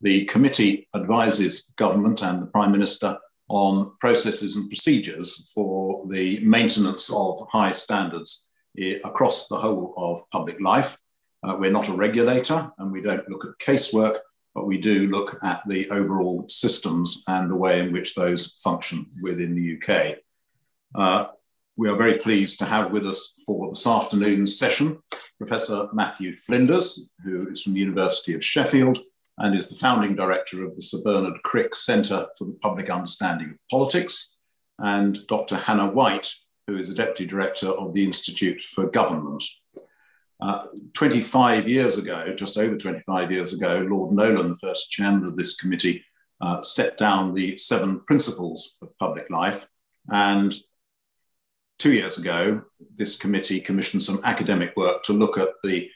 The committee advises government and the Prime Minister on processes and procedures for the maintenance of high standards eh, across the whole of public life. Uh, we're not a regulator and we don't look at casework, but we do look at the overall systems and the way in which those function within the UK. Uh, we are very pleased to have with us for this afternoon's session Professor Matthew Flinders, who is from the University of Sheffield and is the founding director of the Sir Bernard Crick Centre for the Public Understanding of Politics, and Dr. Hannah White, who is the deputy director of the Institute for Government. Uh, 25 years ago, just over 25 years ago, Lord Nolan, the first chairman of this committee, uh, set down the seven principles of public life. And two years ago, this committee commissioned some academic work to look at the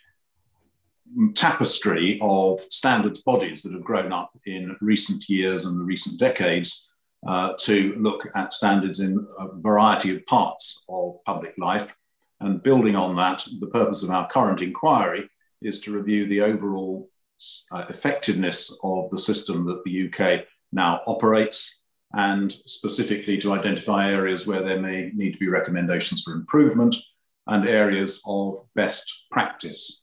tapestry of standards bodies that have grown up in recent years and the recent decades uh, to look at standards in a variety of parts of public life. And building on that, the purpose of our current inquiry is to review the overall uh, effectiveness of the system that the UK now operates and specifically to identify areas where there may need to be recommendations for improvement and areas of best practice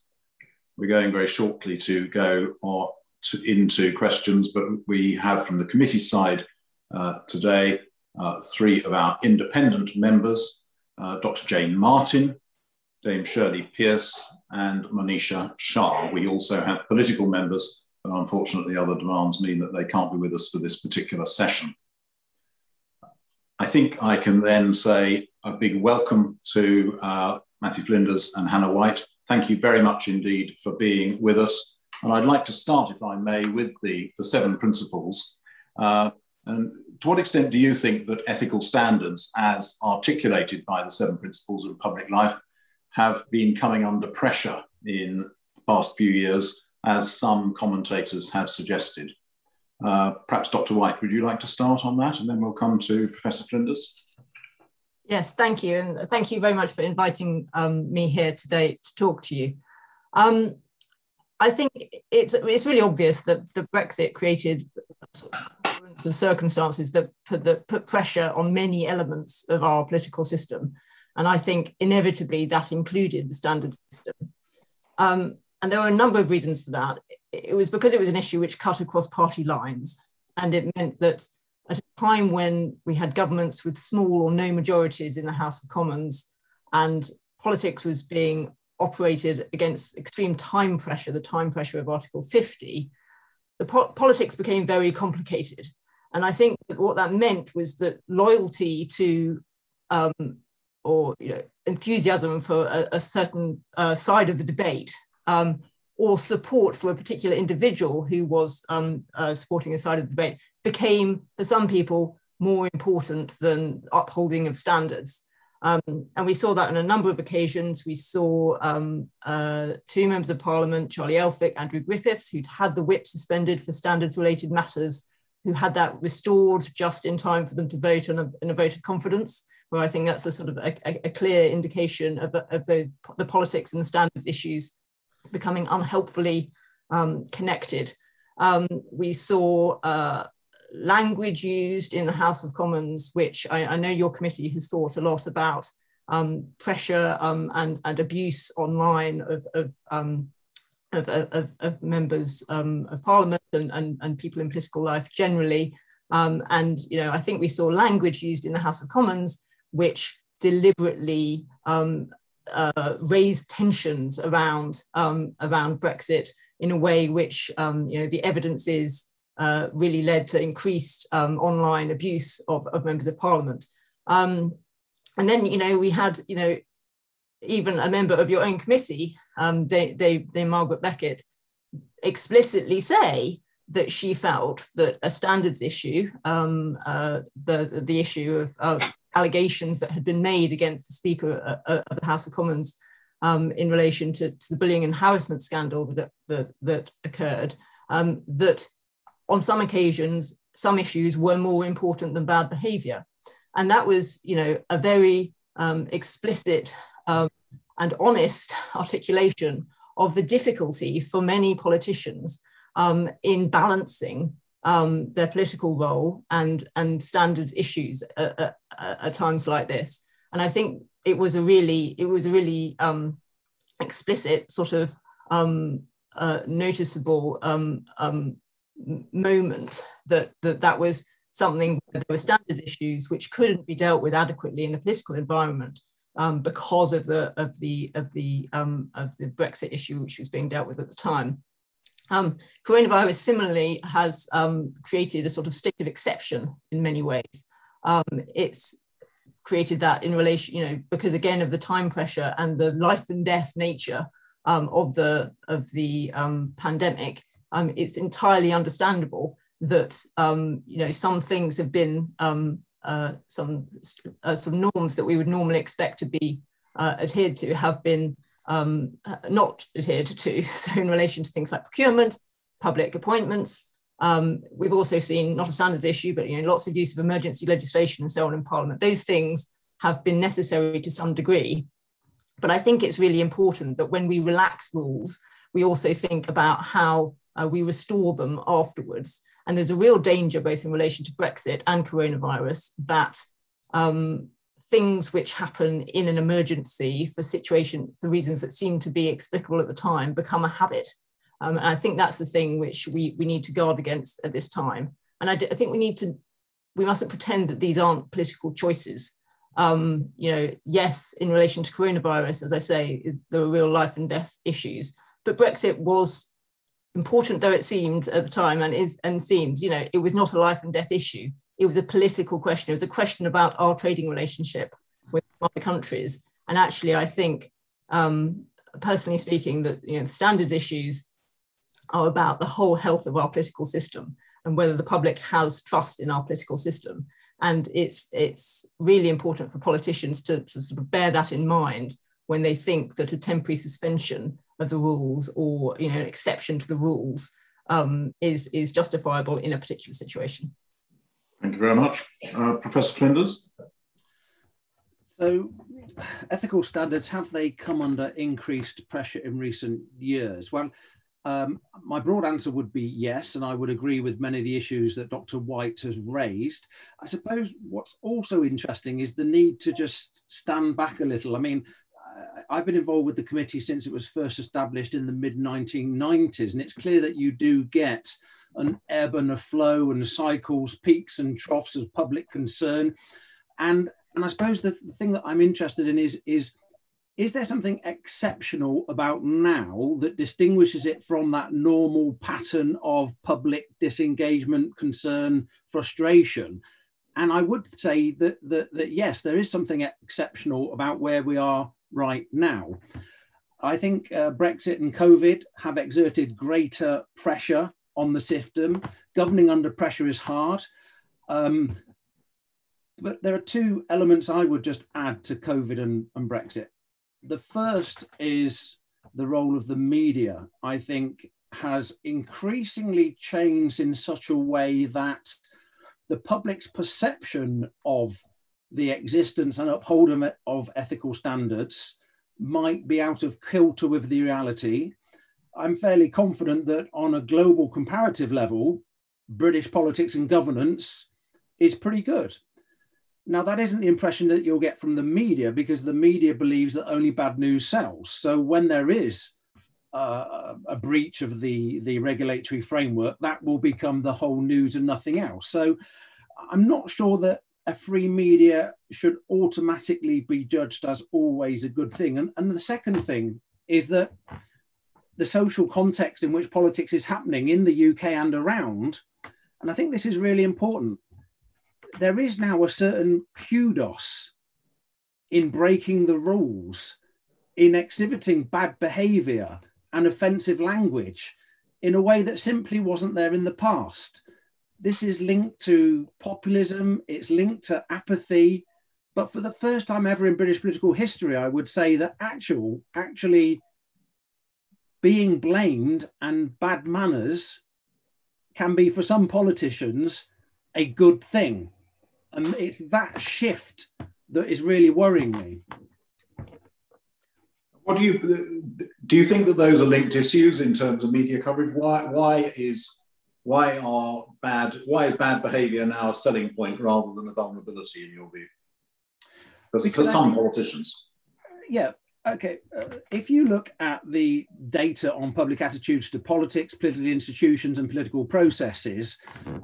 we're going very shortly to go or to, into questions, but we have from the committee side uh, today uh, three of our independent members, uh, Dr. Jane Martin, Dame Shirley Pearce, and Monisha Shah. We also have political members, but unfortunately other demands mean that they can't be with us for this particular session. I think I can then say a big welcome to uh, Matthew Flinders and Hannah White thank you very much indeed for being with us. And I'd like to start, if I may, with the, the seven principles. Uh, and to what extent do you think that ethical standards, as articulated by the seven principles of public life, have been coming under pressure in the past few years, as some commentators have suggested? Uh, perhaps Dr. White, would you like to start on that? And then we'll come to Professor Flinders. Yes, thank you. And thank you very much for inviting um, me here today to talk to you. Um, I think it's, it's really obvious that the Brexit created of circumstances that put, that put pressure on many elements of our political system. And I think inevitably that included the standard system. Um, and there were a number of reasons for that. It was because it was an issue which cut across party lines. And it meant that time when we had governments with small or no majorities in the House of Commons and politics was being operated against extreme time pressure, the time pressure of Article 50, the po politics became very complicated. And I think that what that meant was that loyalty to um, or you know, enthusiasm for a, a certain uh, side of the debate um, or support for a particular individual who was um, uh, supporting a side of the debate became, for some people, more important than upholding of standards. Um, and we saw that on a number of occasions. We saw um, uh, two members of parliament, Charlie Elphicke, Andrew Griffiths, who'd had the whip suspended for standards related matters, who had that restored just in time for them to vote on a, in a vote of confidence, where I think that's a sort of a, a clear indication of, the, of the, the politics and the standards issues becoming unhelpfully um, connected. Um, we saw uh, language used in the House of Commons, which I, I know your committee has thought a lot about um, pressure um, and, and abuse online of, of, um, of, of, of, members um, of parliament and, and, and people in political life generally. Um, and, you know, I think we saw language used in the House of Commons, which deliberately um, uh, raised tensions around, around Brexit in a way which, you know, the evidence is uh, really led to increased um, online abuse of, of, members of parliament. Um, and then, you know, we had, you know, even a member of your own committee, um, they, they, they Margaret Beckett, explicitly say that she felt that a standards issue, um, uh, the, the issue of, of, allegations that had been made against the Speaker uh, uh, of the House of Commons um, in relation to, to, the bullying and harassment scandal that, that, that occurred, um, that on some occasions, some issues were more important than bad behavior. And that was, you know, a very um, explicit um, and honest articulation of the difficulty for many politicians um, in balancing um, their political role and, and standards issues at, at, at, times like this. And I think it was a really, it was a really um, explicit sort of um, uh, noticeable moment that, that that was something where there were standards issues which couldn't be dealt with adequately in the political environment um, because of the of the of the um, of the Brexit issue which was being dealt with at the time. Um, coronavirus similarly has um, created a sort of state of exception in many ways. Um, it's created that in relation, you know, because again of the time pressure and the life and death nature um, of the of the pandemic. It's entirely understandable that um, you know some things have been um, uh, some uh, some norms that we would normally expect to be uh, adhered to have been um, not adhered to. So in relation to things like procurement, public appointments, um, we've also seen not a standards issue, but you know lots of use of emergency legislation and so on in Parliament. Those things have been necessary to some degree, but I think it's really important that when we relax rules, we also think about how uh, we restore them afterwards. And there's a real danger, both in relation to Brexit and coronavirus, that um, things which happen in an emergency for situation for reasons that seem to be explicable at the time become a habit. Um, and I think that's the thing which we, we need to guard against at this time. And I, think we need to, we mustn't pretend that these aren't political choices. Um, you know, yes, in relation to coronavirus, as I say, there are real life and death issues. But Brexit was important though it seemed at the time and is and seems, you know, it was not a life and death issue. It was a political question. It was a question about our trading relationship with other countries. And actually, I think, um, personally speaking, that you know, the standards issues are about the whole health of our political system and whether the public has trust in our political system. And it's it's really important for politicians to, to sort of bear that in mind when they think that a temporary suspension of the rules or you know an exception to the rules um, is is justifiable in a particular situation. Thank you very much, uh, Professor Flinders. So, ethical standards have they come under increased pressure in recent years? Well, um, my broad answer would be yes, and I would agree with many of the issues that Dr. White has raised. I suppose what's also interesting is the need to just stand back a little. I mean, I've been involved with the committee since it was first established in the mid 1990s, and it's clear that you do get an ebb and a flow and cycles, peaks and troughs of public concern. And, and I suppose the, thing that I'm interested in is, is is there something exceptional about now that distinguishes it from that normal pattern of public disengagement, concern, frustration? And I would say that, that, that yes, there is something exceptional about where we are right now. I think uh, Brexit and COVID have exerted greater pressure on the system. Governing under pressure is hard. Um, but there are two elements I would just add to COVID and, and Brexit. The first is the role of the media, I think, has increasingly changed in such a way that the public's perception of the existence and upholding of ethical standards might be out of kilter with the reality. I'm fairly confident that on a global comparative level, British politics and governance is pretty good. Now, that isn't the impression that you'll get from the media because the media believes that only bad news sells. So when there is uh, a breach of the, the regulatory framework, that will become the whole news and nothing else. So I'm not sure that a free media should automatically be judged as always a good thing. And, and the second thing is that the social context in which politics is happening in the UK and around, and I think this is really important, there is now a certain kudos in breaking the rules, in exhibiting bad behavior and offensive language in a way that simply wasn't there in the past this is linked to populism, it's linked to apathy. But for the first time ever in British political history, I would say that actual, actually being blamed and bad manners can be for some politicians a good thing. And it's that shift that is really worrying me. What do you do? You think that those are linked issues in terms of media coverage? Why why is why are bad why is bad behaviour now a selling point rather than a vulnerability in your view? For, for some politicians. Yeah, okay, uh, if you look at the data on public attitudes to politics, political institutions, and political processes,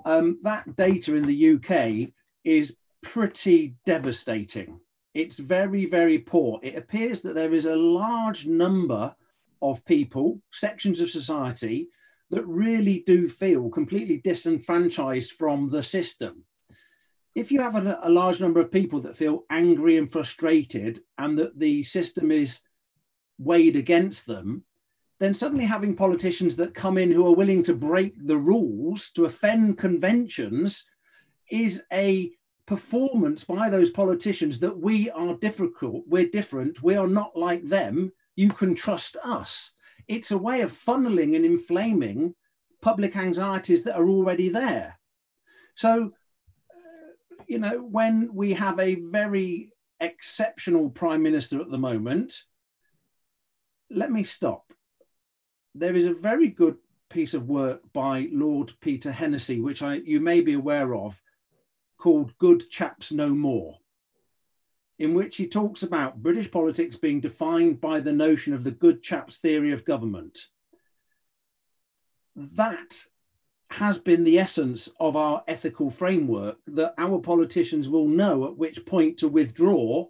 um, that data in the UK is pretty devastating. It's very, very poor. It appears that there is a large number of people, sections of society, that really do feel completely disenfranchised from the system if you have a, a, large number of people that feel angry and frustrated and that the system is weighed against them, then suddenly having politicians that come in who are willing to break the rules, to offend conventions, is a performance by those politicians that we are difficult, we're different, we are not like them, you can trust us. It's a way of funneling and inflaming public anxieties that are already there. So uh, you know, when we have a very exceptional prime minister at the moment, let me stop. There is a very good piece of work by Lord Peter Hennessy, which I, you may be aware of, called Good Chaps No More, in which he talks about British politics being defined by the notion of the good chaps theory of government. That has been the essence of our ethical framework that our politicians will know at which point to withdraw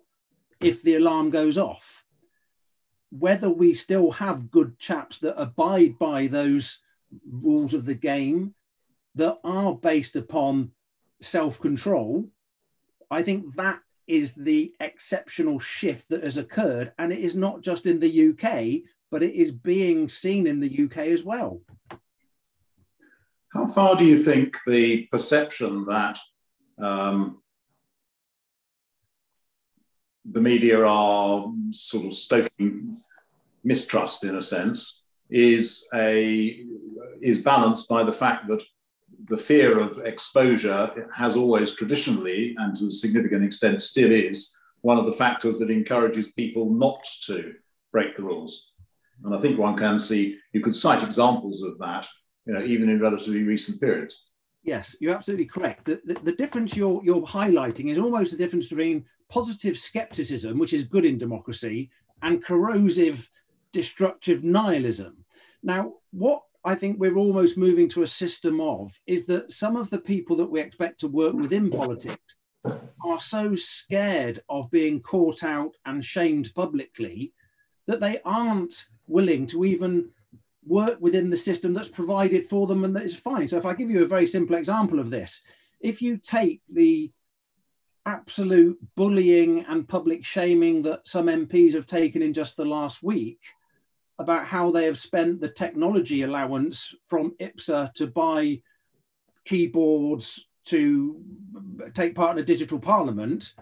if the alarm goes off. Whether we still have good chaps that abide by those rules of the game that are based upon self control, I think that is the exceptional shift that has occurred. And it is not just in the UK, but it is being seen in the UK as well. How far do you think the perception that um, the media are sort of stoking mistrust in a sense is a is balanced by the fact that the fear of exposure has always traditionally and to a significant extent still is one of the factors that encourages people not to break the rules and i think one can see you could cite examples of that you know, even in relatively recent periods. Yes, you're absolutely correct. The, the, the, difference you're, you're highlighting is almost the difference between positive skepticism, which is good in democracy, and corrosive, destructive nihilism. Now, what I think we're almost moving to a system of is that some of the people that we expect to work within politics are so scared of being caught out and shamed publicly that they aren't willing to even work within the system that's provided for them and that is fine. So if I give you a very simple example of this, if you take the absolute bullying and public shaming that some MPs have taken in just the last week about how they have spent the technology allowance from IPSA to buy keyboards to take part in a digital parliament,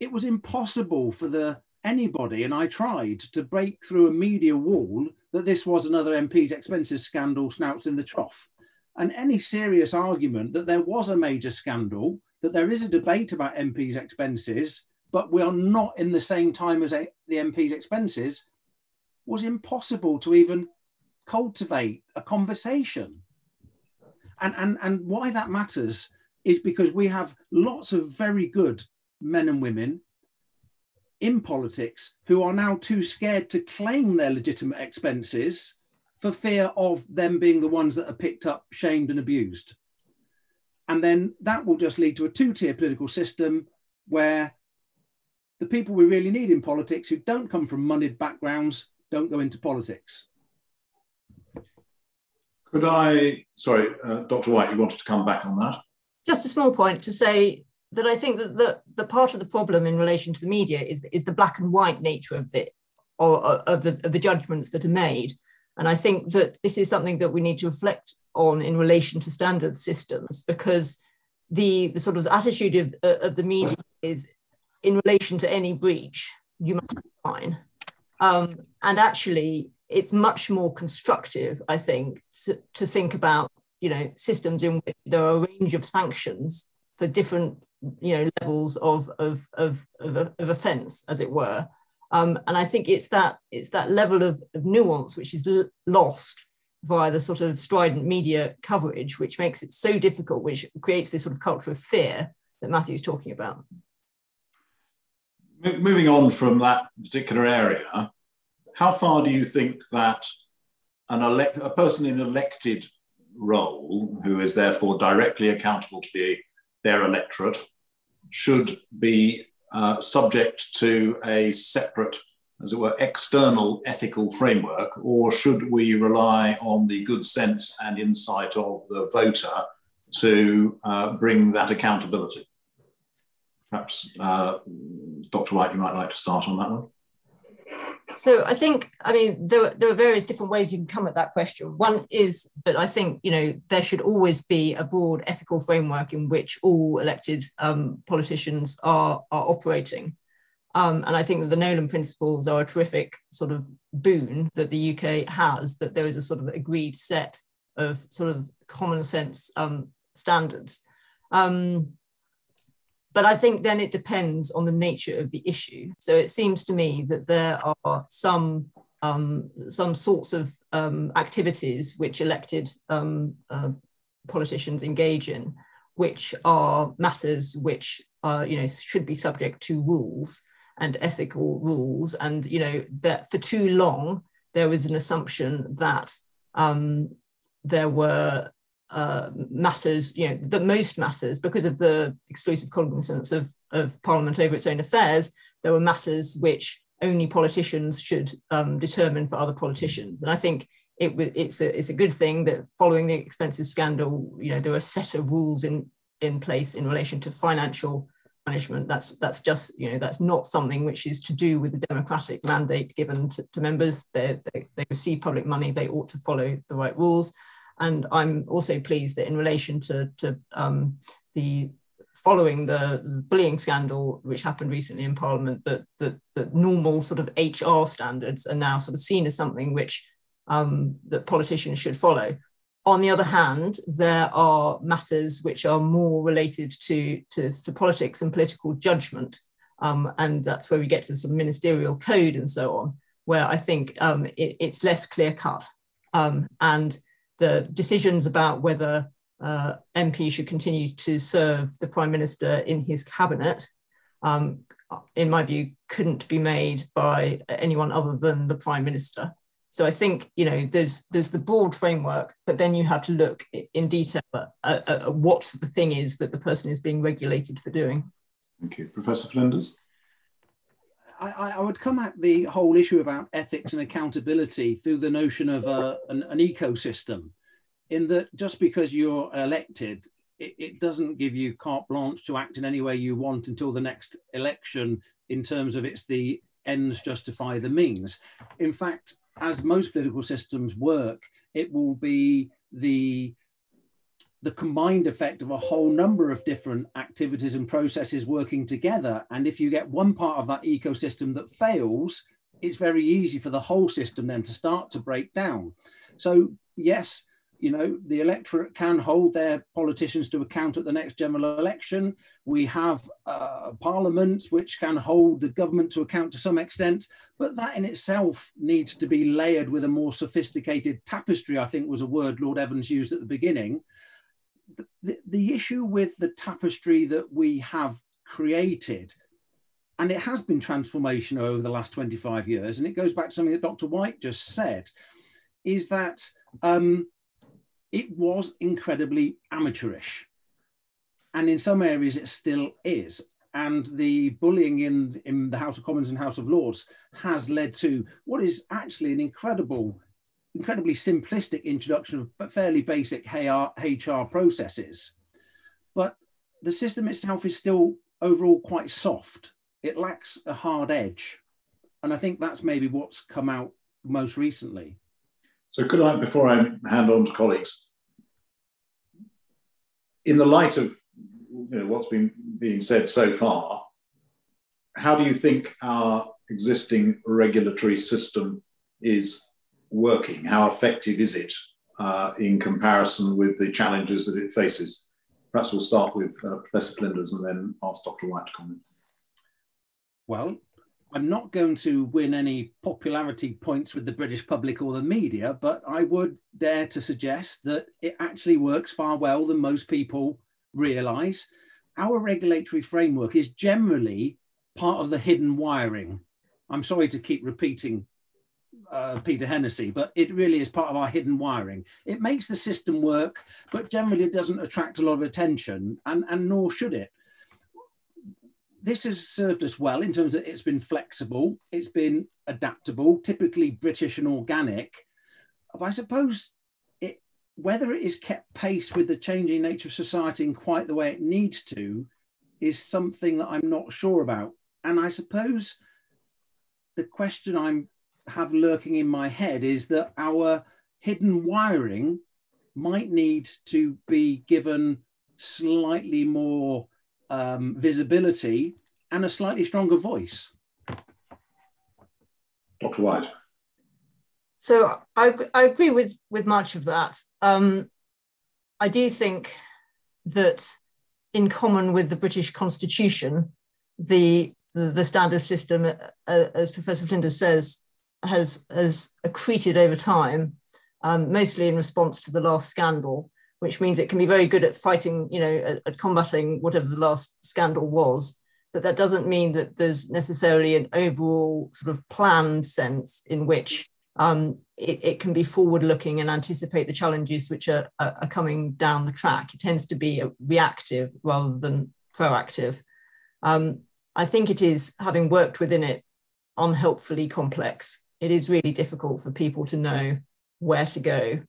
it was impossible for the anybody, and I tried to break through a media wall that this was another MP's expenses scandal snouts in the trough. And any serious argument that there was a major scandal, that there is a debate about MP's expenses, but we are not in the same time as a, the MP's expenses, was impossible to even cultivate a conversation. And, and, and why that matters is because we have lots of very good men and women in politics who are now too scared to claim their legitimate expenses for fear of them being the ones that are picked up, shamed, and abused. And then that will just lead to a two tier political system where the people we really need in politics who don't come from moneyed backgrounds don't go into politics. Could I, sorry, uh, Dr. White, you wanted to come back on that? Just a small point to say that I think that the, the part of the problem in relation to the media is, is the black and white nature of the, or, of, the, of the judgments that are made. And I think that this is something that we need to reflect on in relation to standard systems because the, the sort of attitude of, of the media is in relation to any breach, you must be fine. Um, and actually, it's much more constructive, I think, to, to think about you know systems in which there are a range of sanctions for different you know levels of of of, of, of offence as it were Um, and I think it's that it's that level of, of nuance which is lost via the sort of strident media coverage, which makes it so difficult, which creates this sort of culture of fear that Matthew's talking about. Moving on from that particular area, how far do you think that an elect, a person in elected role, who is therefore directly accountable to the, their electorate, should be uh, subject to a separate, as it were, external ethical framework, or should we rely on the good sense and insight of the voter to uh, bring that accountability? Perhaps, uh, Dr. White, you might like to start on that one. So I think, I mean, there, there are various different ways you can come at that question. One is that I think, you know, there should always be a broad ethical framework in which all elected um, politicians are, are operating. Um, and I think that the Nolan principles are a terrific sort of boon that the UK has, that there is a sort of agreed set of sort of common sense um, standards. Um, but I think then it depends on the nature of the issue. So it seems to me that there are some um, some sorts of um, activities which elected um, uh, politicians engage in, which are matters which are, you know should be subject to rules and ethical rules. And you know that for too long there was an assumption that um, there were uh, matters, you know, that most matters, because of the exclusive cognizance of, of Parliament over its own affairs, there were matters which only politicians should um, determine for other politicians. And I think it, it's, a, it's a good thing that following the expenses scandal, you know, there are a set of rules in, in place in relation to financial management. That's, that's just, you know, that's not something which is to do with the democratic mandate given to, to members. They, they, they receive public money, they ought to follow the right rules. And I'm also pleased that in relation to, to um, the following the, the, bullying scandal, which happened recently in Parliament, that, that, that normal sort of HR standards are now sort of seen as something which um, that politicians should follow. On the other hand, there are matters which are more related to, to, to politics and political judgment. Um, and that's where we get to the sort of ministerial code and so on, where I think um, it, it's less clear cut. Um, and the decisions about whether uh, MP should continue to serve the Prime Minister in his cabinet, um, in my view, couldn't be made by anyone other than the Prime Minister. So I think you know there's there's the broad framework, but then you have to look in detail at, at, at what the thing is that the person is being regulated for doing. Thank you, Professor Flinders. I, I, would come at the whole issue about ethics and accountability through the notion of a, an, an, ecosystem, in that just because you're elected, it, it, doesn't give you carte blanche to act in any way you want until the next election, in terms of it's the ends justify the means. In fact, as most political systems work, it will be the the combined effect of a whole number of different activities and processes working together. And if you get one part of that ecosystem that fails, it's very easy for the whole system then to start to break down. So, yes, you know, the electorate can hold their politicians to account at the next general election. We have uh, parliament which can hold the government to account to some extent, but that in itself needs to be layered with a more sophisticated tapestry, I think was a word Lord Evans used at the beginning, the, issue with the tapestry that we have created, and it has been transformation over the last 25 years, and it goes back to something that Dr. White just said, is that um, it was incredibly amateurish. And in some areas, it still is. And the bullying in, in the House of Commons and House of Lords has led to what is actually an incredible incredibly simplistic introduction of but fairly basic HR processes. But the system itself is still overall quite soft. It lacks a hard edge. And I think that's maybe what's come out most recently. So, could I, before I hand on to colleagues, in the light of you know, what's been being said so far, how do you think our existing regulatory system is working? How effective is it uh, in comparison with the challenges that it faces? Perhaps we'll start with uh, Professor Flinders and then ask Dr. White to comment. Well, I'm not going to win any popularity points with the British public or the media, but I would dare to suggest that it actually works far well than most people realize. Our regulatory framework is generally part of the hidden wiring. I'm sorry to keep repeating uh, Peter Hennessy, but it really is part of our hidden wiring. It makes the system work, but generally it doesn't attract a lot of attention, and, and nor should it this has served us well in terms of it's been flexible, it's been adaptable, typically British and organic. But I suppose it, whether it is kept pace with the changing nature of society in quite the way it needs to is something that I'm not sure about. And I suppose the question I'm have lurking in my head is that our hidden wiring might need to be given slightly more um, visibility and a slightly stronger voice. Dr. White. So I, I agree with, with much of that. Um, I do think that in common with the British Constitution, the, the, the standard system, uh, as Professor Flinders says, has, has accreted over time, um, mostly in response to the last scandal which means it can be very good at fighting, you know, at, at combating whatever the last scandal was. But that doesn't mean that there's necessarily an overall sort of planned sense in which um, it, it, can be forward looking and anticipate the challenges which are, are, are, coming down the track. It tends to be reactive rather than proactive. Um, I think it is, having worked within it, unhelpfully complex. It is really difficult for people to know where to go,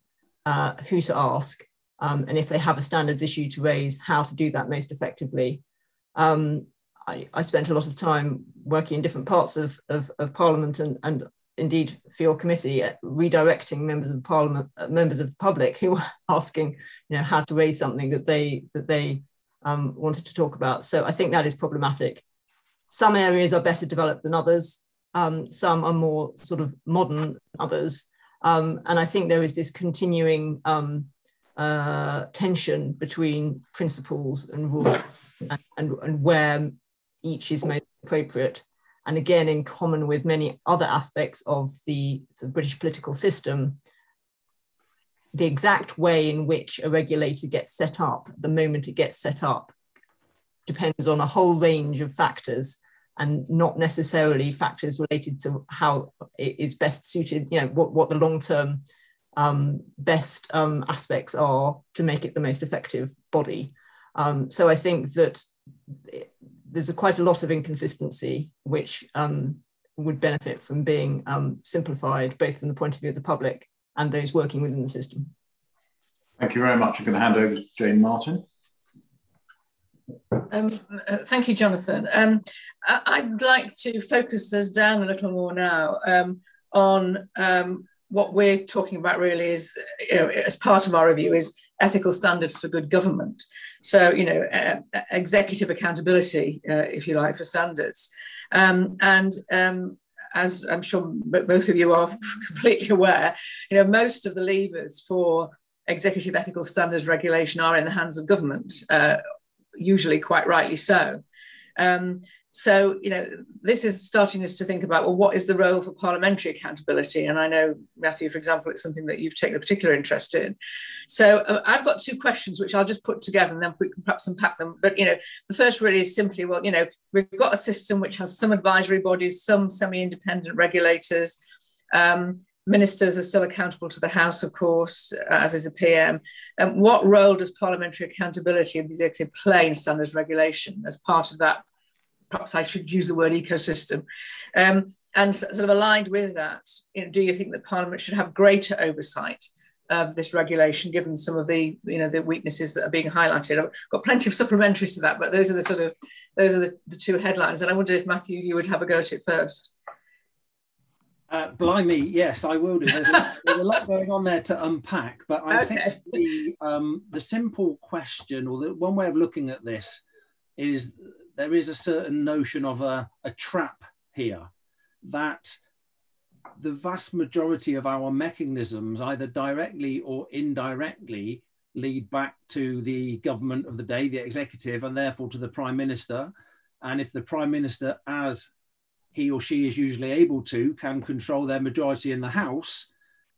uh, who to ask, um, and if they have a standards issue to raise, how to do that most effectively. Um, I, I, spent a lot of time working in different parts of, of, of Parliament and, and indeed for your committee uh, redirecting members of the Parliament, uh, members of the public who were asking, you know, how to raise something that they that they um, wanted to talk about. So I think that is problematic. Some areas are better developed than others. Um, some are more sort of modern others. Um, and I think there is this continuing um, uh, tension between principles and rules and, and, and where each is most appropriate. And again, in common with many other aspects of the, the British political system, the exact way in which a regulator gets set up, the moment it gets set up, depends on a whole range of factors and not necessarily factors related to how it is best suited, you know, what, what the long-term um, best um, aspects are to make it the most effective body. Um, so I think that it, there's a, quite a lot of inconsistency which um, would benefit from being um, simplified, both from the point of view of the public and those working within the system. Thank you very much. I'm going to hand over to Jane Martin. Um, uh, thank you, Jonathan. Um, I, would like to focus us down a little more now um, on um, what we're talking about really is, you know, as part of our review, is ethical standards for good government. So, you know, uh, executive accountability, uh, if you like, for standards. Um, and um, as I'm sure both of you are completely aware, you know, most of the levers for executive ethical standards regulation are in the hands of government, uh, usually quite rightly so. Um, so, you know, this is starting us to think about, well, what is the role for parliamentary accountability? And I know, Matthew, for example, it's something that you've taken a particular interest in. So uh, I've got two questions, which I'll just put together and then we can perhaps unpack them. But, you know, the first really is simply, well, you know, we've got a system which has some advisory bodies, some semi-independent regulators. Um, ministers are still accountable to the House, of course, as is a PM. What role does parliamentary accountability of the executive play in standards regulation as part of that perhaps I should use the word ecosystem. Um, and sort of aligned with that, you know, do you think that Parliament should have greater oversight of this regulation, given some of the you know the weaknesses that are being highlighted? I've got plenty of supplementaries to that, but those are the sort of those are the, the two headlines. And I wonder if Matthew, you would have a go at it first. Uh, blimey, yes, I will do. There's a, there's a, lot going on there to unpack, but I okay. think the um, the simple question, or the one way of looking at this, is there is a certain notion of a, a trap here that the vast majority of our mechanisms, either directly or indirectly, lead back to the government of the day, the executive, and therefore to the prime minister. And if the prime minister, as he or she is usually able to, can control their majority in the House,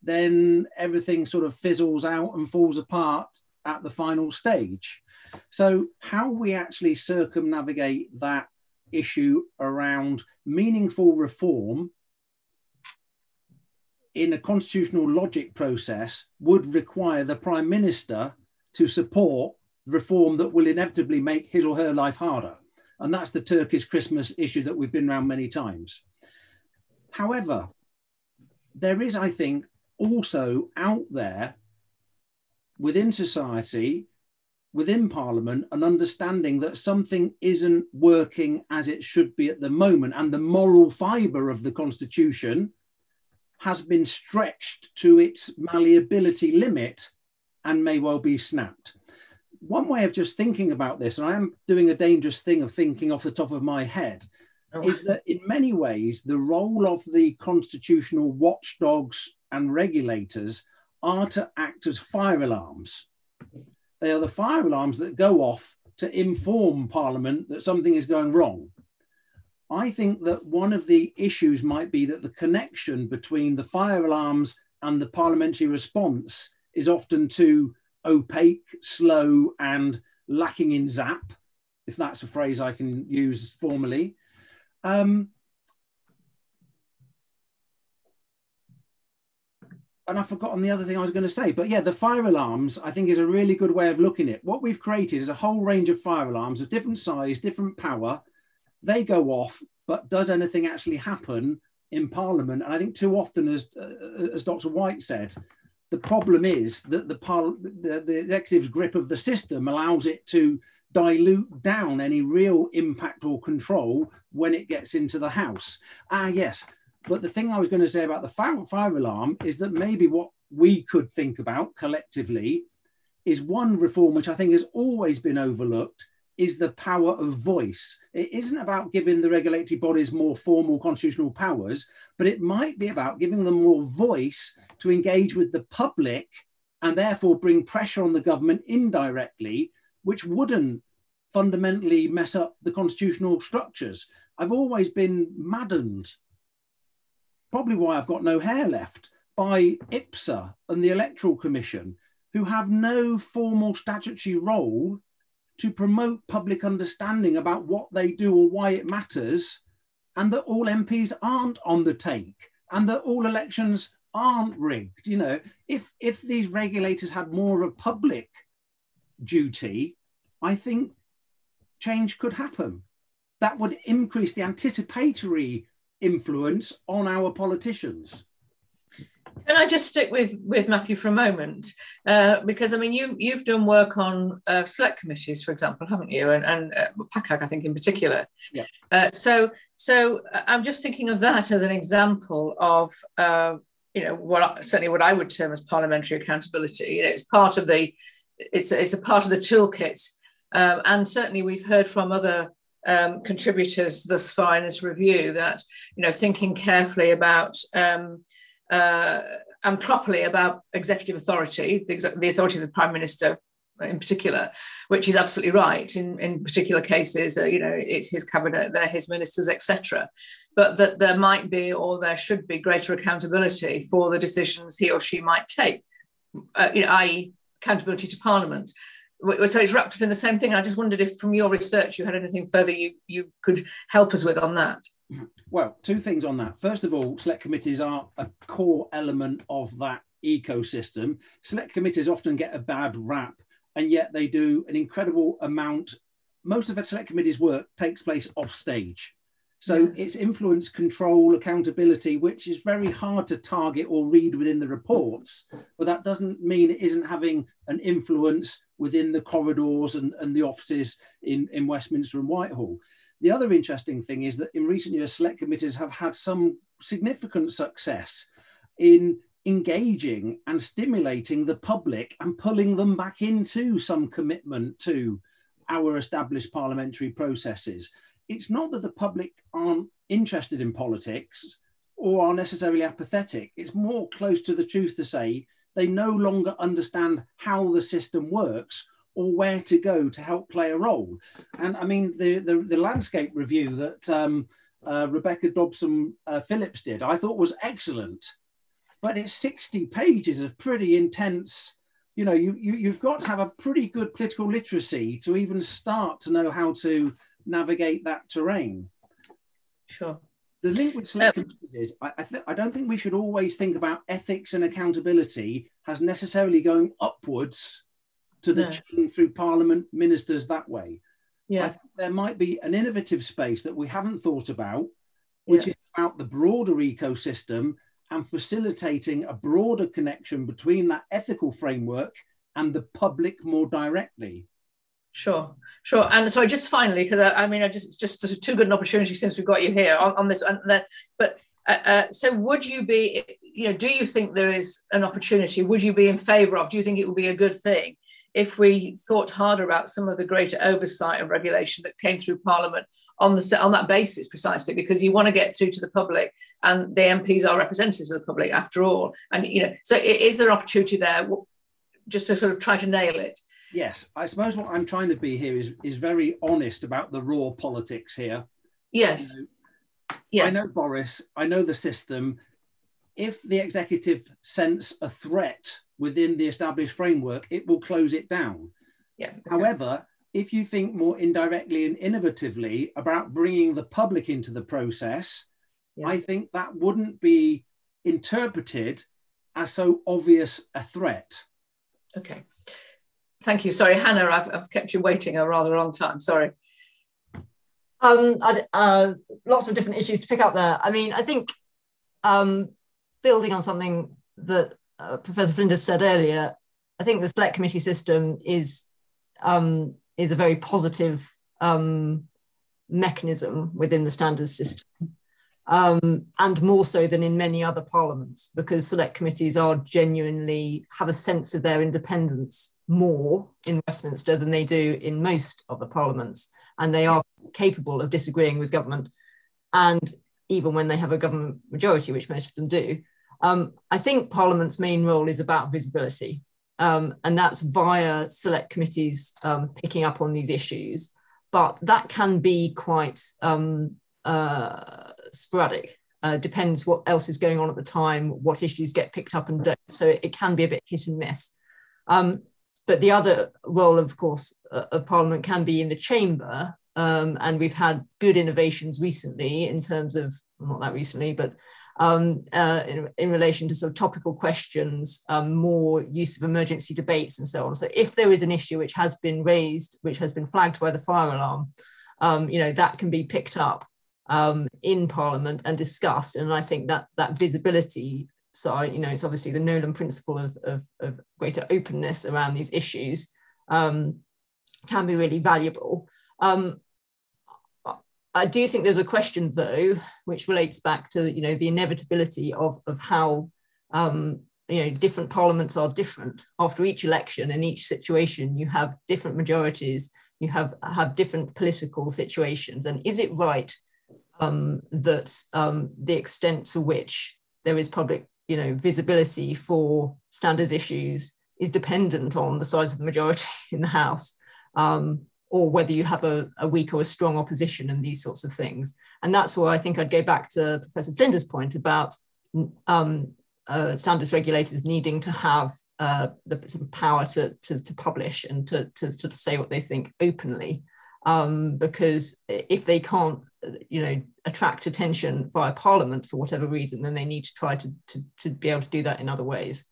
then everything sort of fizzles out and falls apart at the final stage. So, how we actually circumnavigate that issue around meaningful reform in a constitutional logic process would require the Prime Minister to support reform that will inevitably make his or her life harder. And that's the Turkish Christmas issue that we've been around many times. However, there is, I think, also out there within society, within Parliament, an understanding that something isn't working as it should be at the moment. And the moral fibre of the Constitution has been stretched to its malleability limit and may well be snapped. One way of just thinking about this, and I am doing a dangerous thing of thinking off the top of my head, oh. is that in many ways, the role of the constitutional watchdogs and regulators are to act as fire alarms. They are the fire alarms that go off to inform Parliament that something is going wrong. I think that one of the issues might be that the connection between the fire alarms and the parliamentary response is often too opaque, slow, and lacking in zap, if that's a phrase I can use formally. Um, and I've forgotten the other thing I was going to say. But yeah, the fire alarms, I think, is a really good way of looking at it. What we've created is a whole range of fire alarms of different size, different power. They go off, but does anything actually happen in Parliament? And I think too often, as, uh, as Dr. White said, the problem is that the, the, the executive's grip of the system allows it to dilute down any real impact or control when it gets into the House. Ah, yes, but the thing I was going to say about the fire, fire alarm is that maybe what we could think about collectively is one reform which I think has always been overlooked is the power of voice. It isn't about giving the regulatory bodies more formal constitutional powers, but it might be about giving them more voice to engage with the public and therefore bring pressure on the government indirectly, which wouldn't fundamentally mess up the constitutional structures. I've always been maddened probably why I've got no hair left, by IPSA and the Electoral Commission, who have no formal statutory role to promote public understanding about what they do or why it matters, and that all MPs aren't on the take, and that all elections aren't rigged. You know, if if these regulators had more of a public duty, I think change could happen. That would increase the anticipatory influence on our politicians. Can I just stick with with Matthew for a moment? Uh, because I mean, you you've done work on uh, select committees, for example, haven't you? And and uh, PACAC, I think in particular. Yeah. Uh, so so uh, I'm just thinking of that as an example of uh, you know what certainly what I would term as parliamentary accountability. You know, it's part of the it's it's a part of the toolkit, um, and certainly we've heard from other um, contributors thus far in this review that you know thinking carefully about um, uh, and properly about executive authority, the, the, authority of the prime minister in particular, which is absolutely right. In in particular cases, uh, you know, it's his cabinet, they're his ministers, etc. But that there might be or there should be greater accountability for the decisions he or she might take, uh, you know, i.e., accountability to Parliament so it's wrapped up in the same thing. I just wondered if, from your research, you had anything further you you could help us with on that. Well, two things on that. First of all, select committees are a core element of that ecosystem. Select committees often get a bad rap, and yet they do an incredible amount. Most of the select committees' work takes place off stage. So yeah. it's influence, control, accountability, which is very hard to target or read within the reports. But that doesn't mean it isn't having an influence within the corridors and, and the offices in, in Westminster and Whitehall. The other interesting thing is that in recent years, select committees have had some significant success in engaging and stimulating the public and pulling them back into some commitment to our established parliamentary processes it's not that the public aren't interested in politics or are necessarily apathetic. It's more close to the truth to say they no longer understand how the system works or where to go to help play a role. And I mean, the, the, the landscape review that um, uh, Rebecca Dobson uh, Phillips did, I thought was excellent. But it's 60 pages of pretty intense, you know, you, you, you've got to have a pretty good political literacy to even start to know how to navigate that terrain. Sure. The link with select committees is I, I, th- I don't think we should always think about ethics and accountability as necessarily going upwards to the no. chain through parliament ministers that way. Yeah. there might be an innovative space that we haven't thought about, which yeah. is about the broader ecosystem and facilitating a broader connection between that ethical framework and the public more directly. Sure, sure. And so, just finally, because I, I, mean, I just just too good an opportunity since we've got you here on, on this. And then, but uh, uh, so, would you be, you know, do you think there is an opportunity? Would you be in favour of? Do you think it would be a good thing if we thought harder about some of the greater oversight and regulation that came through Parliament on the on that basis precisely because you want to get through to the public and the MPs are representatives of the public after all. And you know so is there an opportunity there? Just to sort of try to nail it. Yes I suppose what I'm trying to be here is is very honest about the raw politics here. Yes. You know, yes. I know Boris I know the system if the executive sense a threat within the established framework, it will close it down. Yeah. Okay. However, if you think more indirectly and innovatively about bringing the public into the process, yeah. I think that wouldn't be interpreted as so obvious a threat. Okay. Thank you. Sorry, Hannah, I've, I've kept you waiting a rather long time. Sorry. Um, I, uh, lots of different issues to pick up there. I mean, I think um, building on something that uh, Professor Flinders said earlier, I think the select committee system is um, is a very positive um, mechanism within the standards system, um, and more so than in many other parliaments, because select committees are genuinely have a sense of their independence more in Westminster than they do in most other parliaments, and they are capable of disagreeing with government, and even when they have a government majority, which most of them do, um, I think Parliament's main role is about visibility, um, and that's via select committees um, picking up on these issues. But that can be quite um, uh, sporadic. Uh, depends what else is going on at the time, what issues get picked up and don't. So it, can be a bit hit and miss. Um, but the other role, of course, uh, of Parliament can be in the chamber. Um, and we've had good innovations recently in terms of, not that recently, but um, uh, in, in, relation to sort of topical questions, um, more use of emergency debates and so on. So if there is an issue which has been raised, which has been flagged by the fire alarm, um, you know, that can be picked up um, in Parliament and discussed. And I think that that visibility, so, you know, it's obviously the Nolan principle of, of, of greater openness around these issues um, can be really valuable. Um, I do think there's a question though, which relates back to you know the inevitability of of how um, you know different parliaments are different. After each election in each situation, you have different majorities, you have have different political situations, and is it right um, that um, the extent to which there is public you know visibility for standards issues is dependent on the size of the majority in the House? Um, or whether you have a, a weak or a strong opposition and these sorts of things. And that's where I think I'd go back to Professor Flinders' point about um, uh, standards regulators needing to have uh, the sort of power to, to, to, publish and to, to sort of say what they think openly. Um, because if they can't, you know, attract attention via Parliament for whatever reason, then they need to try to, to, to be able to do that in other ways.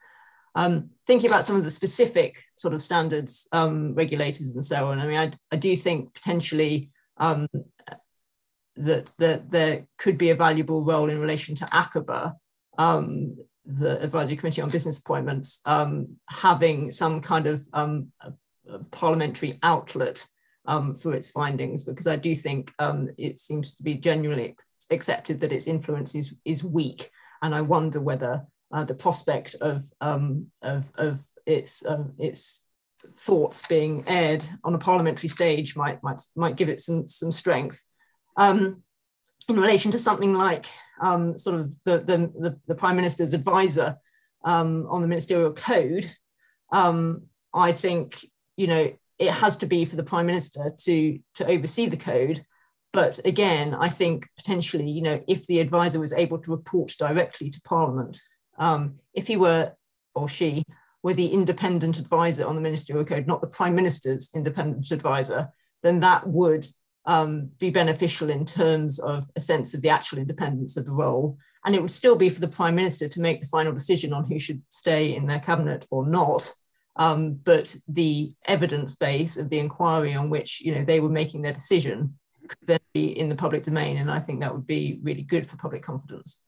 Um, thinking about some of the specific sort of standards um, regulators and so on, I mean, I, I do think potentially um, that, that there could be a valuable role in relation to ACOBA, um, the Advisory Committee on Business Appointments, um, having some kind of um, parliamentary outlet for its findings, because I do think it seems to be genuinely accepted that its influence is, is weak. And I wonder whether uh, the prospect of, um, of, of its, um, its thoughts being aired on a parliamentary stage might, might, might give it some, some strength. Um, in relation to something like um, sort of the, the, the, Prime Minister's advisor um, on the ministerial code, um, I think, you know, it has to be for the Prime Minister to, to oversee the code, but again, I think potentially, you know, if the advisor was able to report directly to Parliament, um, if he were or she were the independent advisor on the ministerial code, not the Prime Minister's independent advisor, then that would um, be beneficial in terms of a sense of the actual independence of the role. And it would still be for the Prime Minister to make the final decision on who should stay in their cabinet or not. Um, but the evidence base of the inquiry on which you know they were making their decision could then be in the public domain. And I think that would be really good for public confidence.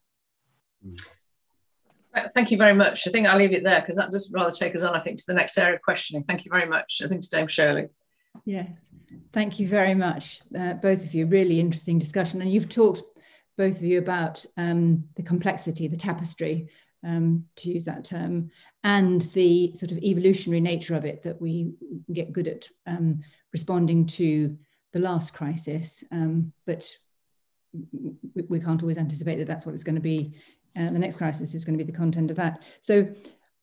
Thank you very much. I think I'll leave it there because that does rather take us on, I think, to the next area of questioning. Thank you very much. I think to Dame Shirley. Yes, thank you very much, uh, both of you. Really interesting discussion. And you've talked, both of you, about um, the complexity, the tapestry, um, to use that term, and the sort of evolutionary nature of it that we get good at um, responding to the last crisis, um, but we, we, can't always anticipate that that's what it's going to be. Uh, the next crisis is going to be the content of that. So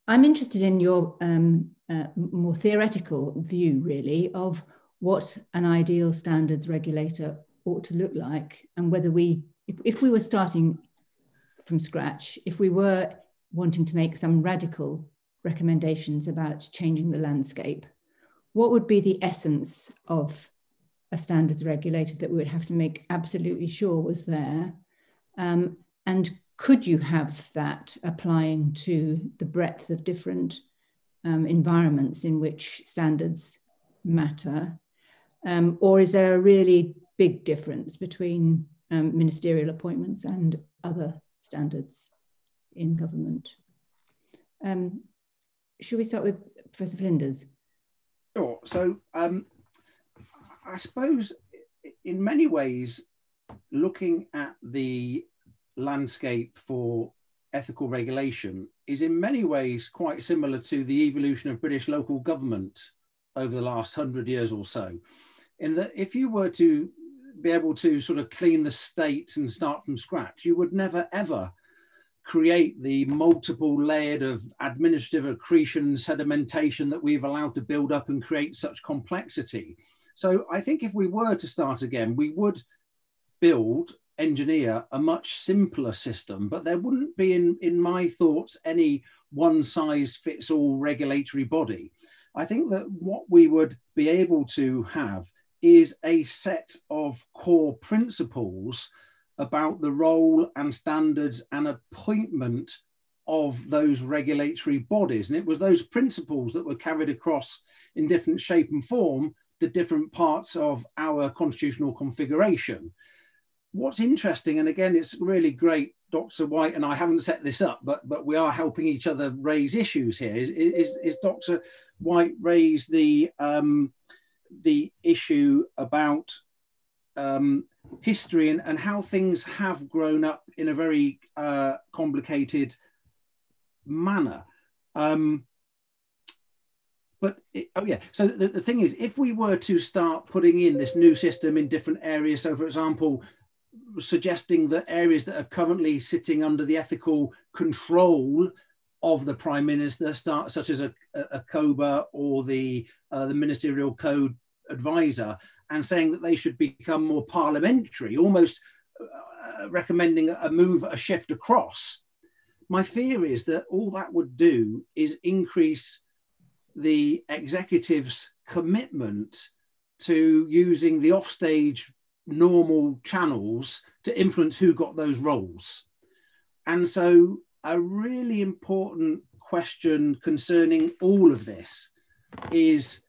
I'm interested in your um, uh, more theoretical view, really, of what an ideal standards regulator ought to look like, and whether we, if, if we were starting from scratch, if we were wanting to make some radical recommendations about changing the landscape, what would be the essence of a standards regulator that we would have to make absolutely sure was there? Um, and could you have that applying to the breadth of different um, environments in which standards matter? Um, or is there a really big difference between um, ministerial appointments and other standards in government? Um, should we start with Professor Flinders? Sure. So um, I suppose in many ways, looking at the landscape for ethical regulation is in many ways quite similar to the evolution of British local government over the last hundred years or so. In that, if you were to be able to sort of clean the state and start from scratch, you would never ever create the multiple layered of administrative accretion and sedimentation that we've allowed to build up and create such complexity. So I think if we were to start again, we would build, engineer a much simpler system, but there wouldn't be, in, in my thoughts, any one size fits all regulatory body. I think that what we would be able to have is a set of core principles about the role and standards and appointment of those regulatory bodies. And it was those principles that were carried across in different shape and form to different parts of our constitutional configuration. What's interesting, and again, it's really great, Dr. White and I haven't set this up, but, but we are helping each other raise issues here, is, is, is Dr. White raised the, um, the issue about um, history and, and how things have grown up in a very uh, complicated manner. Um, but it, oh yeah, so the, the thing is, if we were to start putting in this new system in different areas, so for example, suggesting that areas that are currently sitting under the ethical control of the prime minister, start, such as a, a, COBA or the uh, the ministerial code advisor, and saying that they should become more parliamentary, almost uh, recommending a move, a shift across. My fear is that all that would do is increase the executive's commitment to using the offstage normal channels to influence who got those roles. And so, a really important question concerning all of this is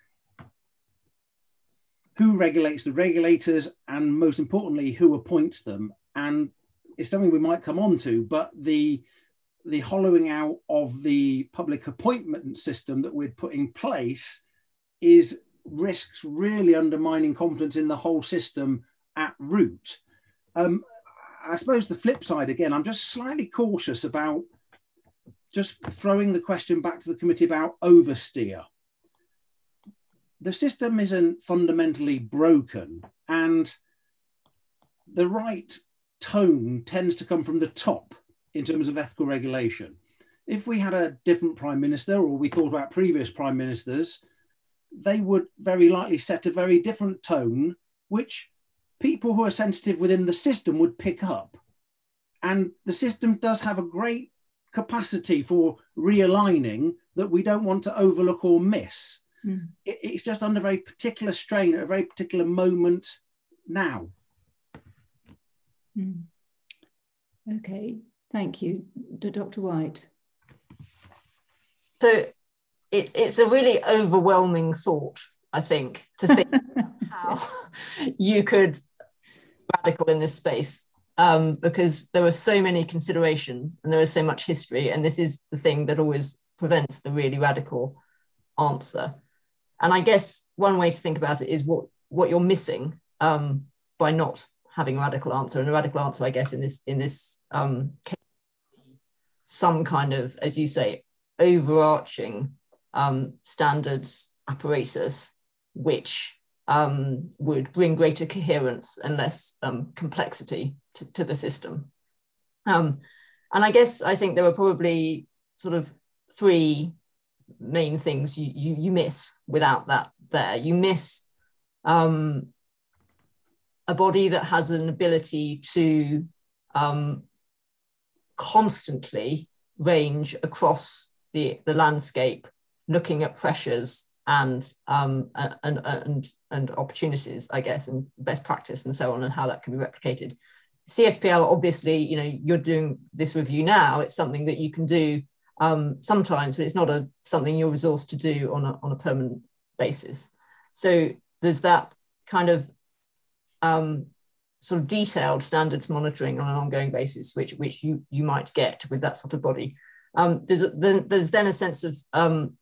who regulates the regulators and most importantly who appoints them and it's something we might come on to but the the hollowing out of the public appointment system that we'd put in place is risks really undermining confidence in the whole system at root um, i suppose the flip side again i'm just slightly cautious about just throwing the question back to the committee about oversteer the system isn't fundamentally broken and the right tone tends to come from the top in terms of ethical regulation. If we had a different prime minister or we thought about previous prime ministers, they would very likely set a very different tone, which people who are sensitive within the system would pick up. And the system does have a great capacity for realigning that we don't want to overlook or miss. Mm. It, it's just under a very particular strain at a very particular moment now. Mm. Okay, thank you. Dr. White. So it, it's a really overwhelming thought, I think, to think how you could radical in this space um, because there are so many considerations and there is so much history. And this is the thing that always prevents the really radical answer. And I guess one way to think about it is what, what you're missing um, by not having a radical answer. And a radical answer, I guess, in this in this um, case, some kind of, as you say, overarching um, standards apparatus, which um, would bring greater coherence and less um, complexity to, to, the system. Um, and I guess I think there were probably sort of three main things you, you, you miss without that there. You miss um, a body that has an ability to um, constantly range across the, the landscape, looking at pressures and, um, and, and, and opportunities, I guess, and best practice and so on, and how that can be replicated. CSPL, obviously, you know, you're doing this review now. It's something that you can do um, sometimes, but it's not a something you're resourced to do on a, on a permanent basis. So there's that kind of um, sort of detailed standards monitoring on an ongoing basis, which which you you might get with that sort of body. Um, there's then there's then a sense of um,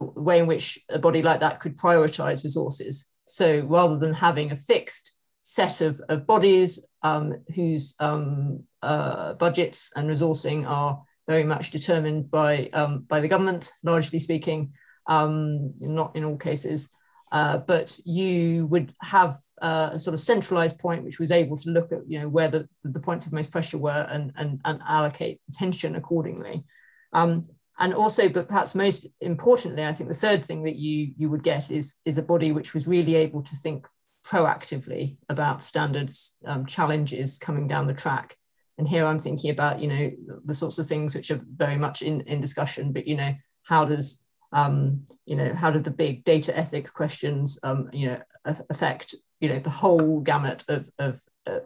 way in which a body like that could prioritize resources. So rather than having a fixed set of, of bodies um, whose um, uh, budgets and resourcing are very much determined by um, by the government, largely speaking, um, not in all cases. Uh, but you would have uh, a sort of centralized point which was able to look at you know where the, the points of most pressure were and, and, and allocate attention accordingly. Um, and also, but perhaps most importantly, I think the third thing that you you would get is is a body which was really able to think proactively about standards um, challenges coming down the track. And here I'm thinking about you know the sorts of things which are very much in in discussion, but you know how does um, you know, how do the big data ethics questions, um, you know, affect, you know, the whole gamut of, of,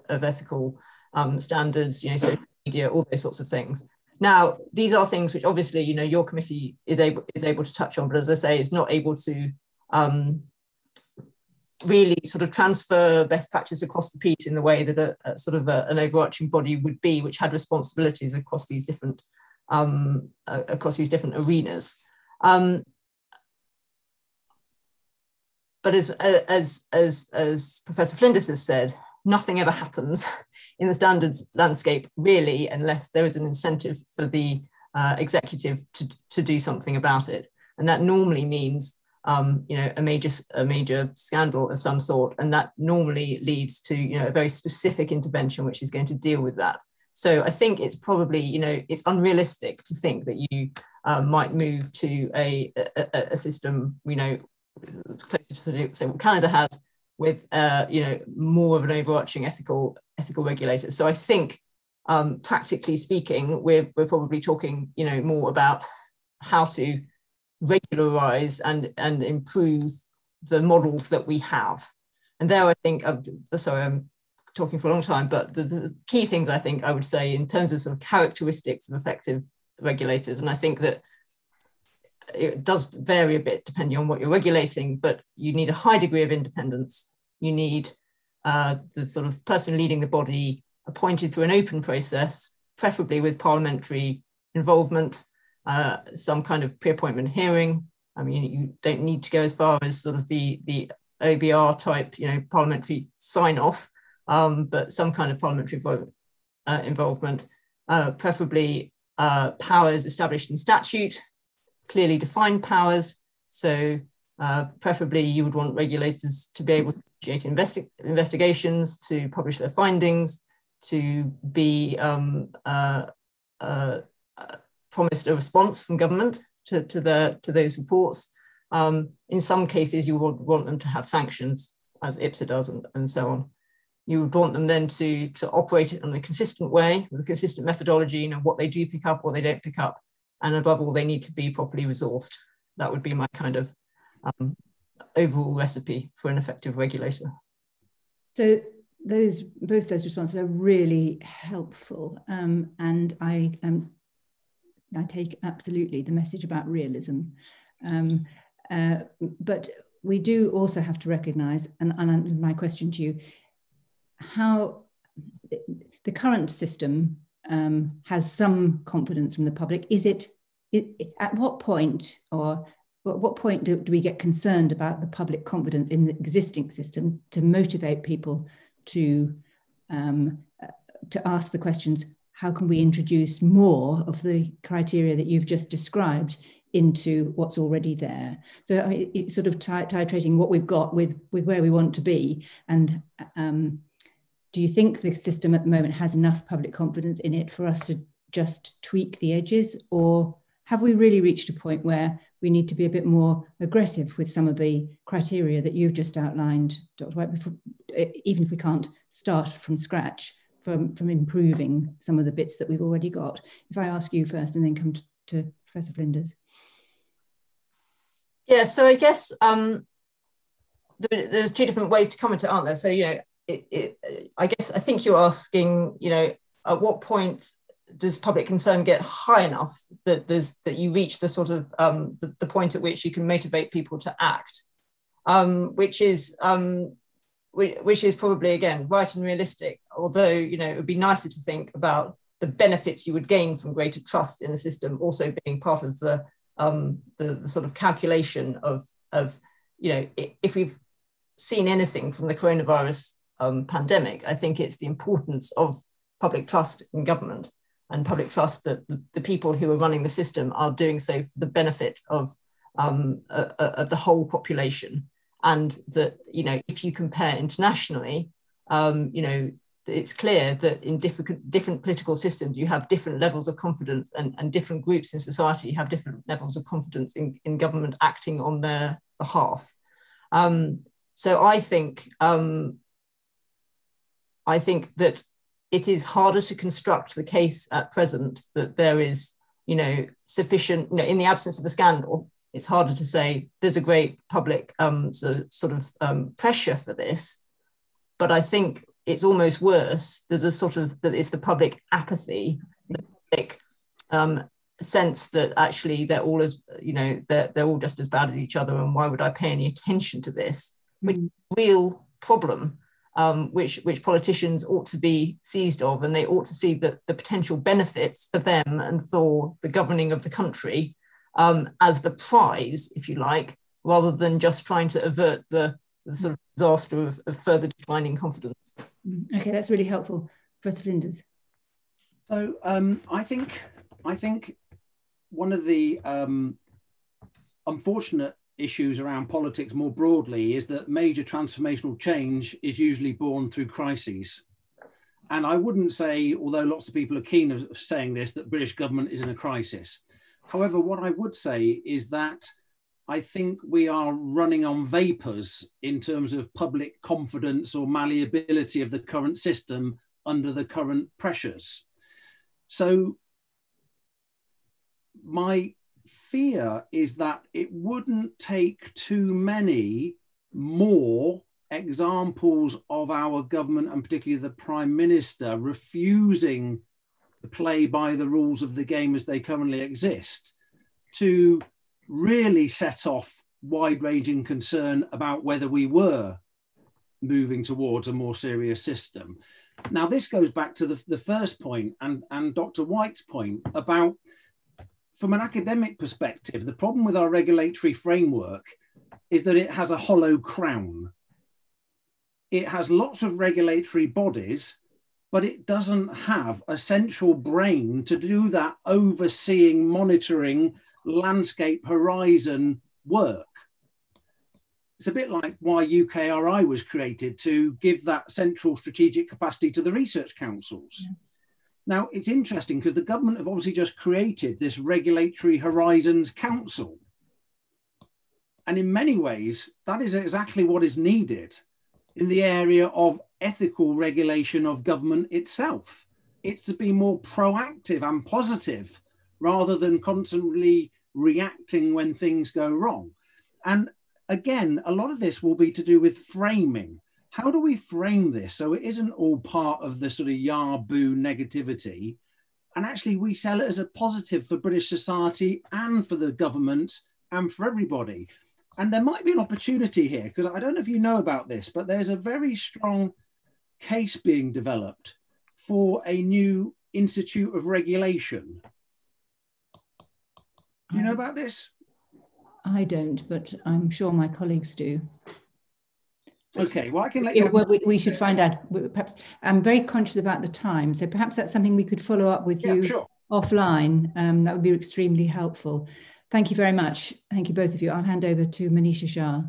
of ethical um, standards, you know, social media, all those sorts of things. Now, these are things which obviously, you know, your committee is able is able to touch on, but as I say, is not able to um, really sort of transfer best practice across the piece in the way that a, a sort of a, an overarching body would be, which had responsibilities across these different um, uh, across these different arenas. Um, but as, as, as, as Professor Flinders has said, nothing ever happens in the standards landscape really unless there is an incentive for the uh, executive to, to do something about it. And that normally means um, you know, a major, a major scandal of some sort. And that normally leads to, you know, a very specific intervention, which is going to deal with that. So I think it's probably, you know, it's unrealistic to think that you um, might move to a, a, a, system, you know, closer to say what Canada has with, uh, you know, more of an overarching ethical ethical regulator. So I think, um, practically speaking, we're, we're probably talking, you know, more about how to regularize and, and improve the models that we have. And there I think, uh, sorry, I'm talking for a long time, but the, the, key things I think I would say in terms of sort of characteristics of effective regulators, and I think that it does vary a bit depending on what you're regulating, but you need a high degree of independence. You need uh, the sort of person leading the body appointed through an open process, preferably with parliamentary involvement, uh, some kind of pre-appointment hearing. I mean, you don't need to go as far as sort of the the OBR type, you know, parliamentary sign off, um, but some kind of parliamentary uh, involvement, uh, preferably uh, powers established in statute, clearly defined powers. So uh, preferably you would want regulators to be able to initiate investi investigations, to publish their findings, to be um, uh, uh, promised a response from government to, to, the, to those reports. Um, in some cases, you would want them to have sanctions as IPSA does, and, and so on. You would want them then to, to operate in a consistent way with a consistent methodology, you know, what they do pick up, what they don't pick up, and above all, they need to be properly resourced. That would be my kind of um, overall recipe for an effective regulator. So those both those responses are really helpful, um, and I um, I take absolutely the message about realism, um, uh, but we do also have to recognise, and, and my question to you, how the current system um, has some confidence from the public. Is it, it, it at what point or at what point do, do, we get concerned about the public confidence in the existing system to motivate people to um, uh, to ask the questions how can we introduce more of the criteria that you've just described into what's already there so it's sort of titrating what we've got with with where we want to be and um, do you think the system at the moment has enough public confidence in it for us to just tweak the edges or have we really reached a point where we need to be a bit more aggressive with some of the criteria that you've just outlined, Dr. White, before, even if we can't start from scratch from, from improving some of the bits that we've already got. If I ask you first and then come to, to Professor Flinders. Yeah, so I guess um, there's two different ways to comment into, aren't there? So, you know, it, it, I guess I think you're asking, you know, at what point does public concern get high enough that there's that you reach the sort of um, the, the, point at which you can motivate people to act, um, which is um, which is probably again right and realistic. Although you know it would be nicer to think about the benefits you would gain from greater trust in the system also being part of the um, the, the sort of calculation of of you know if we've seen anything from the coronavirus um, pandemic, I think it's the importance of public trust in government and public trust that the, the, people who are running the system are doing so for the benefit of um, uh, uh, of the whole population, and that you know if you compare internationally, um, you know it's clear that in different different political systems you have different levels of confidence, and, and different groups in society have different levels of confidence in, in government acting on their behalf. Um, so I think um, I think that it is harder to construct the case at present that there is, you know, sufficient, you know, in the absence of the scandal, it's harder to say there's a great public um, so, sort of um, pressure for this. But I think it's almost worse. There's a sort of that it's the public apathy, the public um, sense that actually they're all as you know they're they're all just as bad as each other, and why would I pay any attention to this? Which mm. real problem um, which, which politicians ought to be seized of, and they ought to see the, the potential benefits for them and for the governing of the country um, as the prize, if you like, rather than just trying to avert the, the sort of disaster of, of, further declining confidence. Mm, okay, that's really helpful. Professor Flinders. So um, I think I think one of the um, unfortunate issues around politics more broadly is that major transformational change is usually born through crises. And I wouldn't say, although lots of people are keen of saying this, that British government is in a crisis. However, what I would say is that I think we are running on vapors in terms of public confidence or malleability of the current system under the current pressures. So my fear is that it wouldn't take too many more examples of our government and particularly the prime minister refusing to play by the rules of the game as they currently exist to really set off wide ranging concern about whether we were moving towards a more serious system. Now, this goes back to the, the first point and, and Dr. White's point about from an academic perspective, the problem with our regulatory framework is that it has a hollow crown. It has lots of regulatory bodies, but it doesn't have a central brain to do that overseeing, monitoring, landscape horizon work. It's a bit like why UKRI was created to give that central strategic capacity to the research councils. Now, it's interesting because the government have obviously just created this Regulatory Horizons Council. And in many ways, that is exactly what is needed. in the area of ethical regulation of government itself. It's to be more proactive and positive rather than constantly reacting when things go wrong. And again, a lot of this will be to do with framing. How do we frame this so it isn't all part of the sort of yah boo negativity? And actually, we sell it as a positive for British society and for the government and for everybody. And there might be an opportunity here, because I don't know if you know about this, but there's a very strong case being developed for a new Institute of Regulation. Do you know um, about this? I don't, but I'm sure my colleagues do. Okay, well, I can let you. Yeah, well, we, we, should find out. Perhaps I'm very conscious about the time, so perhaps that's something we could follow up with yeah, you sure. offline. Um, that would be extremely helpful. Thank you very much. Thank you both of you. I'll hand over to Monisha Shah.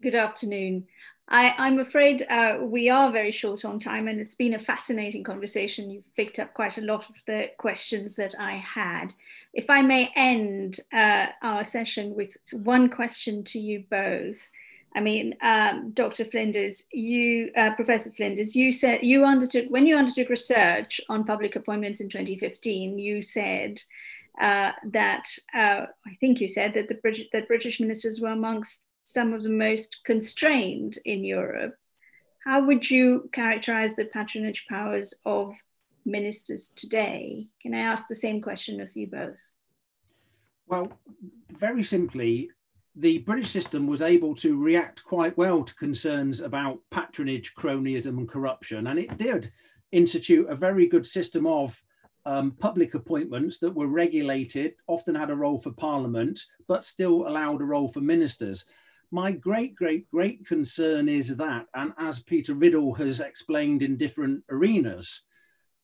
Good afternoon. I, am afraid uh, we are very short on time, and it's been a fascinating conversation. You've picked up quite a lot of the questions that I had. If I may end uh, our session with one question to you both. I mean, um, Dr. Flinders, you, uh, Professor Flinders, you said you undertook when you undertook research on public appointments in 2015. You said uh, that uh, I think you said that the British, that British ministers were amongst some of the most constrained in Europe. How would you characterize the patronage powers of ministers today? Can I ask the same question of you both? Well, very simply, the British system was able to react quite well to concerns about patronage, cronyism, and corruption. And it did institute a very good system of um, public appointments that were regulated, often had a role for Parliament, but still allowed a role for ministers my great, great, great concern is that, and as Peter Riddell has explained in different arenas,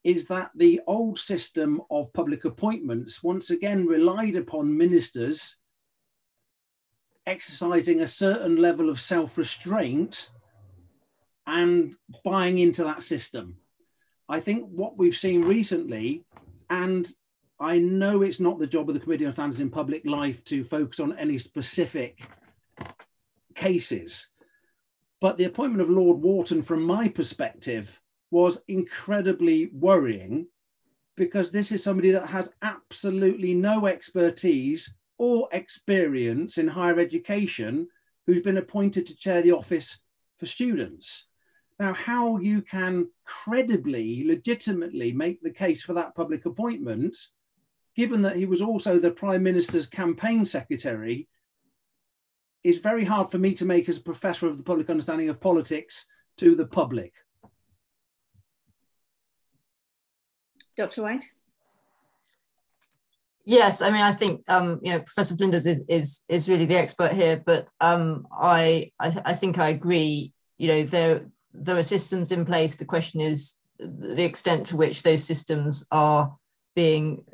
is that the old system of public appointments once again relied upon ministers exercising a certain level of self restraint and buying into that system. I think what we've seen recently, and I know it's not the job of the Committee on Standards in Public Life to focus on any specific cases. But the appointment of Lord Wharton, from my perspective, was incredibly worrying because this is somebody that has absolutely no expertise or experience in higher education who's been appointed to chair the office for students. Now, how you can credibly, legitimately make the case for that public appointment, given that he was also the Prime Minister's campaign secretary is very hard for me to make as a professor of the public understanding of politics to the public. Dr. White? Yes, I mean, I think um, you know Professor Flinders is is is really the expert here, but um, I, I I think I agree. You know, there there are systems in place. The question is the extent to which those systems are being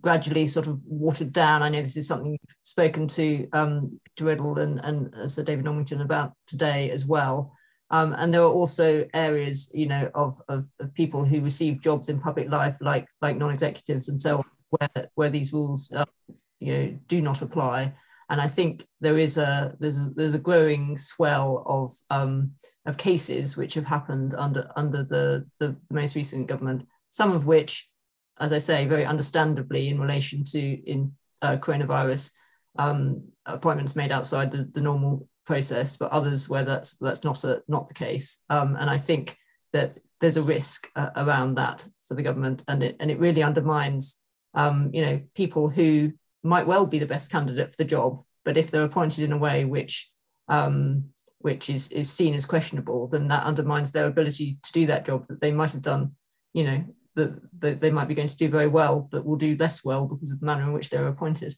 gradually sort of watered down. I know this is something you've spoken to um, Riddell and, and uh, Sir David Normington about today as well. Um, and there are also areas, you know, of, of, of, people who receive jobs in public life, like like non-executives and so on, where where these rules, uh, you know, do not apply. And I think there is a there's a, there's a growing swell of um, of cases which have happened under under the the most recent government, some of which as I say, very understandably in relation to in uh, coronavirus um, appointments made outside the, the normal process, but others where that's that's not a not the case. Um, and I think that there's a risk uh, around that for the government, and it and it really undermines um, you know people who might well be the best candidate for the job, but if they're appointed in a way which um, which is is seen as questionable, then that undermines their ability to do that job that they might have done, you know, that, that they might be going to do very well, but will do less well because of the manner in which they're appointed.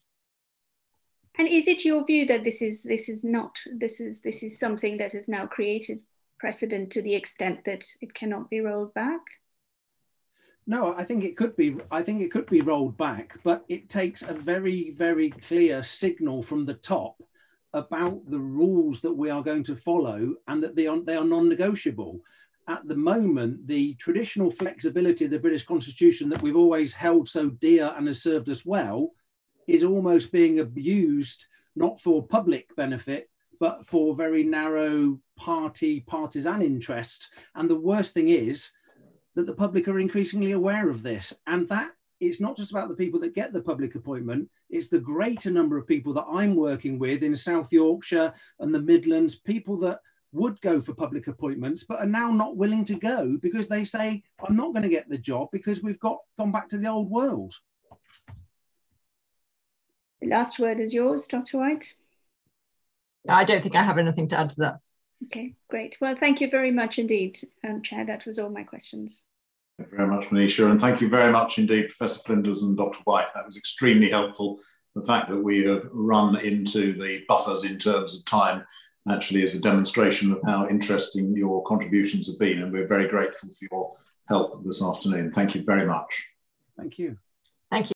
And is it your view that this is this is not this is this is something that has now created precedent to the extent that it cannot be rolled back? No, I think it could be. I think it could be rolled back, but it takes a very, very clear signal from the top about the rules that we are going to follow and that they are they are non-negotiable at the moment, the traditional flexibility of the British Constitution that we've always held so dear and has served us well is almost being abused, not for public benefit, but for very narrow party partisan interests. And the worst thing is that the public are increasingly aware of this. And that it's not just about the people that get the public appointment, it's the greater number of people that I'm working with in South Yorkshire and the Midlands, people that would go for public appointments but are now not willing to go because they say i'm not going to get the job because we've got gone back to the old world the last word is yours dr white i don't think i have anything to add to that okay great well thank you very much indeed um, chair that was all my questions Thank you very much, Monisha, and thank you very much indeed, Professor Flinders and Dr. White. That was extremely helpful. The fact that we have run into the buffers in terms of time actually is a demonstration of how interesting your contributions have been, and we're very grateful for your help this afternoon. Thank you very much. Thank you.